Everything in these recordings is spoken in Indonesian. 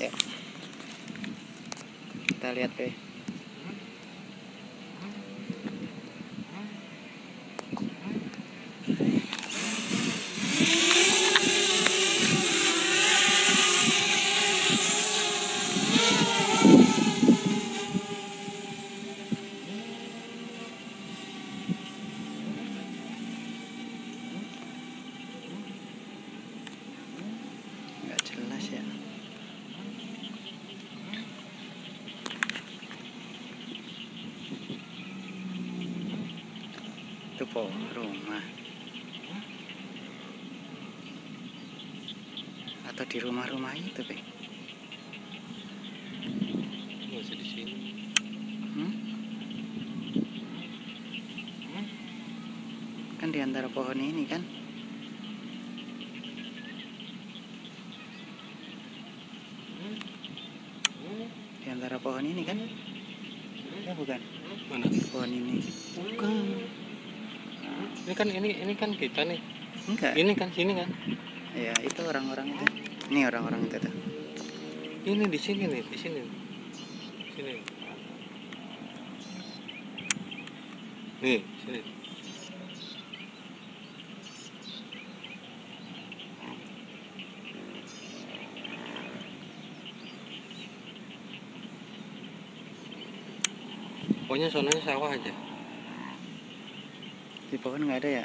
ya kita lihat deh nggak jelas ya itu po rumah. Atau di rumah-rumah itu be? Masih di sini. Hmm? kan di antara pohon ini kan? Di antara pohon ini kan? Ya bukan? Mana? Pohon ini. Bukan ini kan ini ini kan kita nih. Enggak. Ini kan sini kan? Ya itu orang-orang itu. Ini orang-orang itu tuh. Ini di sini nih di sini. Sini. Nih sini. Pokoknya sononya sawah aja di pohon nggak ada ya?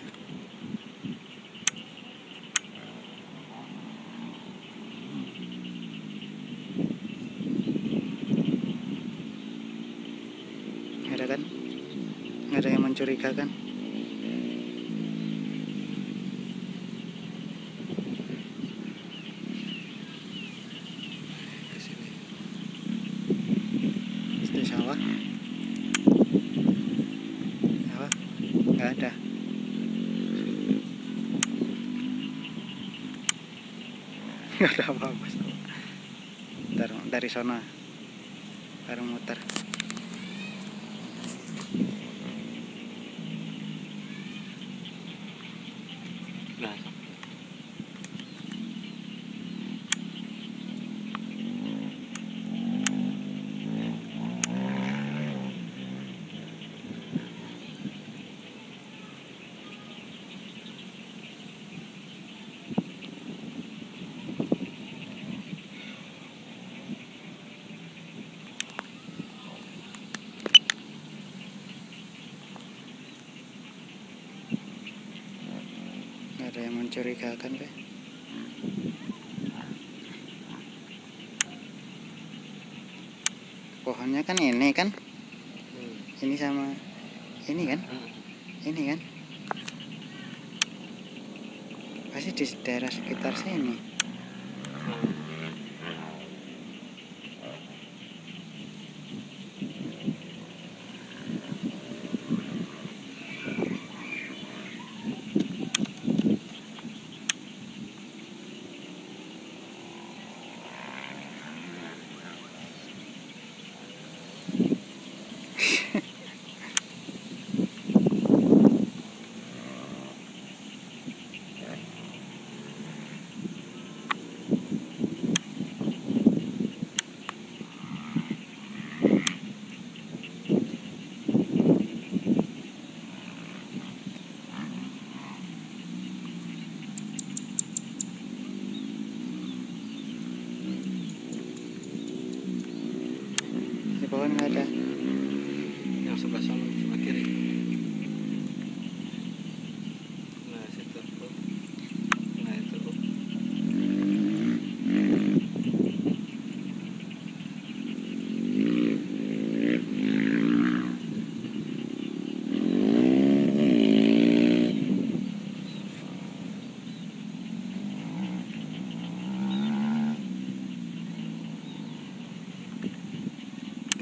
Nggak ada kan? Nggak ada yang mencurigakan ke sini di sawah sawah nggak ada. Nggak ada apa-apa. Ntar, dari sana. Baru muter mencurigakan be pohonnya kan ini kan? Hmm. ini sama ini kan? Hmm. ini kan? Pasti di daerah sekitar sini di pohon nggak ada yang sebelah sana sebelah kiri nah situ tuh nah itu tuh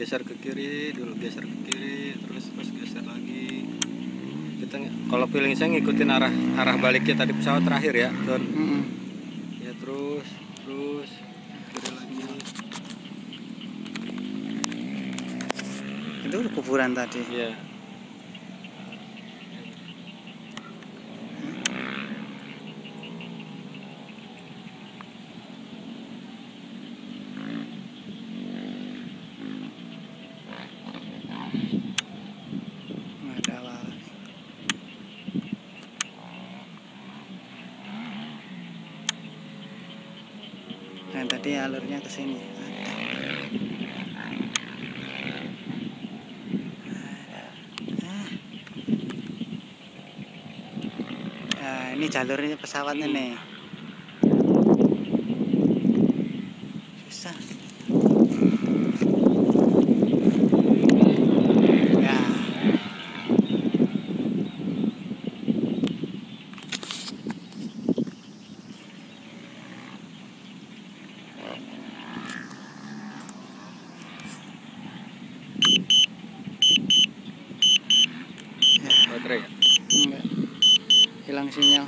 geser ke kiri dulu geser ke kiri terus terus geser lagi. Kita kalau feeling saya ngikutin arah arah baliknya tadi pesawat terakhir ya Don Mm-mm. ya terus terus kiri lagi. Itu kuburan tadi. Ya Nah tadi alurnya ke sini. Ah. Nah, ini jalurnya pesawatnya nih. Susah. Ya. Ya. baterai ya Enggak. Hilang sinyal.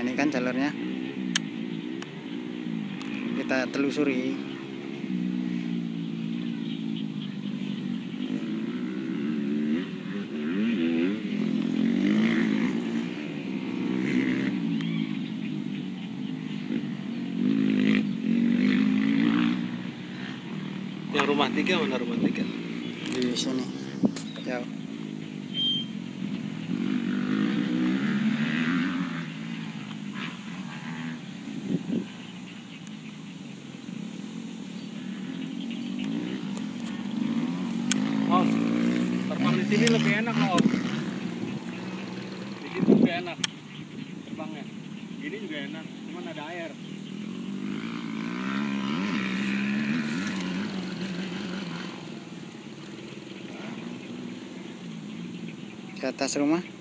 Nah, ini kan jalurnya. Kita telusuri. yang rumah tiga mana rumah tiga di sini. Jauh. oh terbang di sini lebih enak loh di situ lebih enak terbangnya. Ini juga enak cuman ada air. Di atas rumah.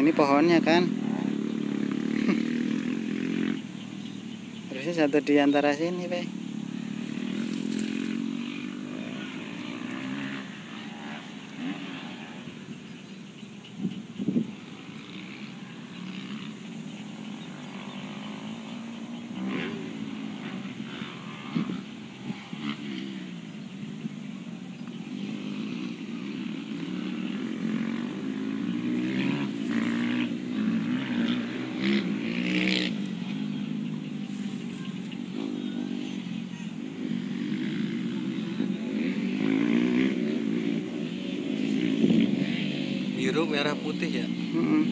Ini pohonnya kan. Harusnya satu di antara sini, Pak. biru merah putih ya Mm-mm.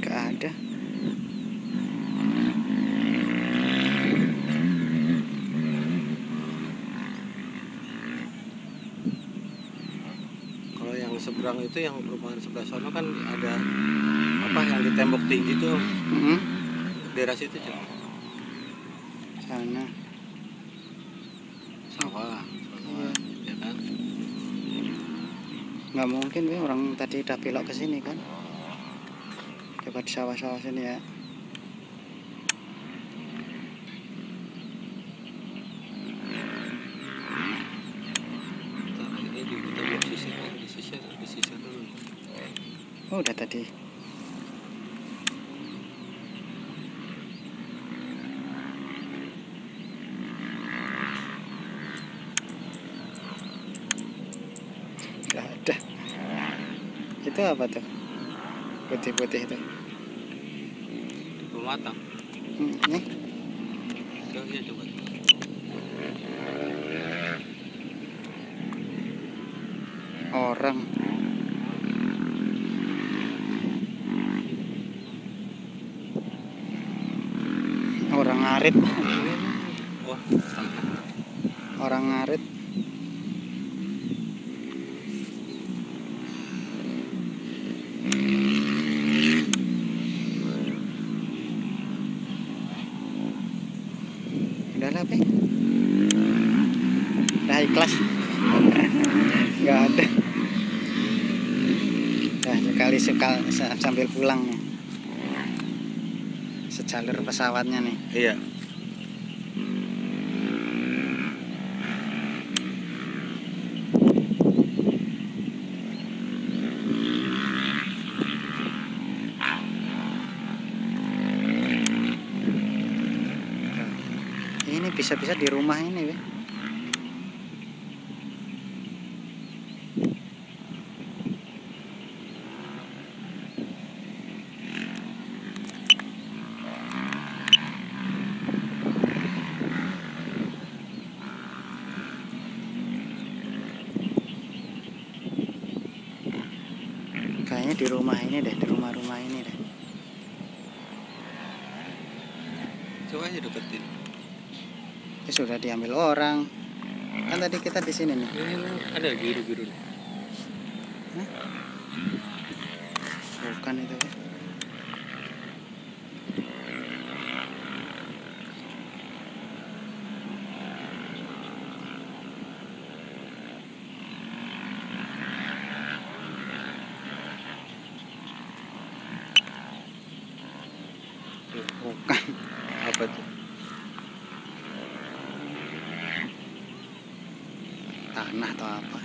Gak ada. kalau yang seberang itu yang perumahan sebelah sana kan ada apa yang di tembok tinggi tuh Mm-mm. daerah situ cuy Sana. sawah sawah ya kan Nggak mungkin, Pak. Orang tadi udah belok ke sini kan. Coba di sawah-sawah sini ya. Ntar ini di kita belum sisir lagi di sisir di sisir dulu Oh, udah tadi. Gak ada. Itu apa tuh? Putih-putih itu. belum matang Hmm, nih. coba ya coba Orang. Orang ngarit. Orang ngarit. udah lah Pe. udah ikhlas nggak ada Nah, sekali sekal sa- sambil pulang nih. Sejalur pesawatnya nih. Iya. Ini bisa-bisa di rumah ini, Be. Kayaknya di rumah ini deh, di rumah-rumah ini deh. Coba aja deketin. Ini sudah diambil orang. Kan tadi kita di sini nih. Ada biru-biru. Bukan itu. Be. Tuh, Bukan. Apa tuh? Tanah atau apa?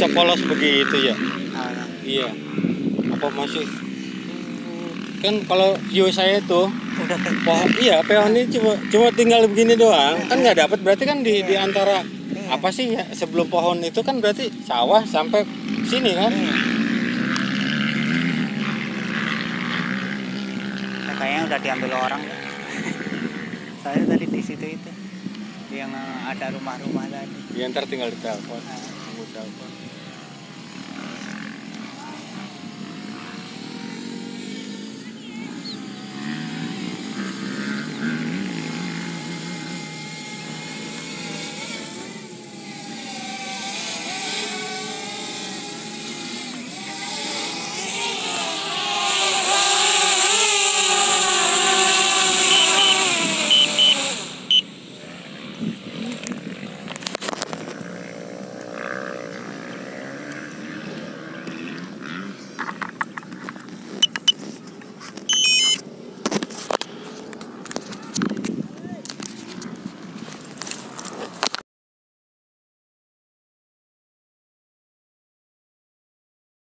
Bisa polos begitu ya? Iya. Apa masih? Kan kalau view saya itu udah pohon iya pohon ini cuma cuma tinggal begini doang. Kan nggak dapat berarti kan di di antara apa sih ya sebelum pohon itu kan berarti sawah sampai sini kan? Ya, kayaknya udah diambil orang. Saya tadi di situ itu yang ada rumah-rumah tadi. ya ntar tinggal ditelepon tunggu telepon